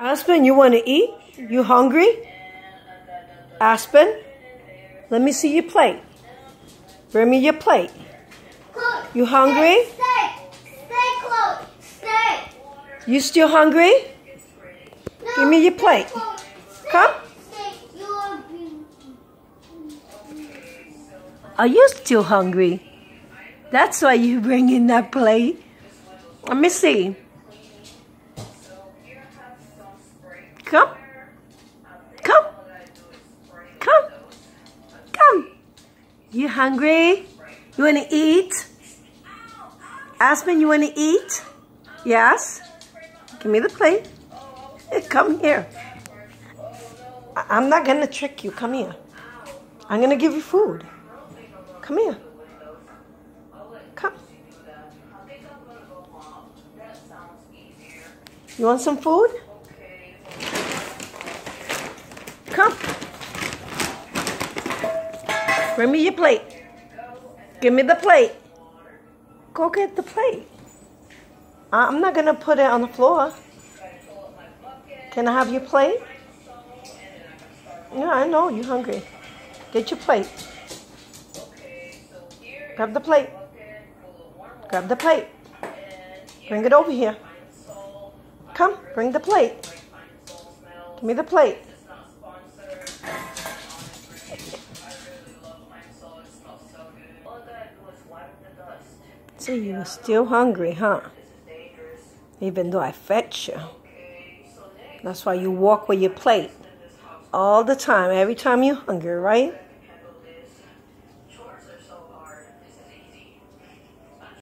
Aspen, you want to eat? You hungry? Aspen, let me see your plate. Bring me your plate. You hungry? Stay. Stay close. Stay. You still hungry? Give me your plate. Come. Are Are you still hungry? That's why you bring in that plate. Let me see. Come. Come. Come. Come. You hungry? You want to eat? Aspen, you want to eat? Yes? Give me the plate. Come here. I'm not going to trick you. Come here. I'm going to give you food. Come here. Come. You want some food? Come. Bring me your plate. Give me the plate. Go get the plate. I'm not gonna put it on the floor. Can I have your plate? Yeah, I know you're hungry. Get your plate. Grab the plate. Grab the plate. Bring it over here. Come, bring the plate. Give me the plate. See, you were still hungry, huh? Even though I fed you. That's why you walk with your plate all the time, every time you're hungry, right?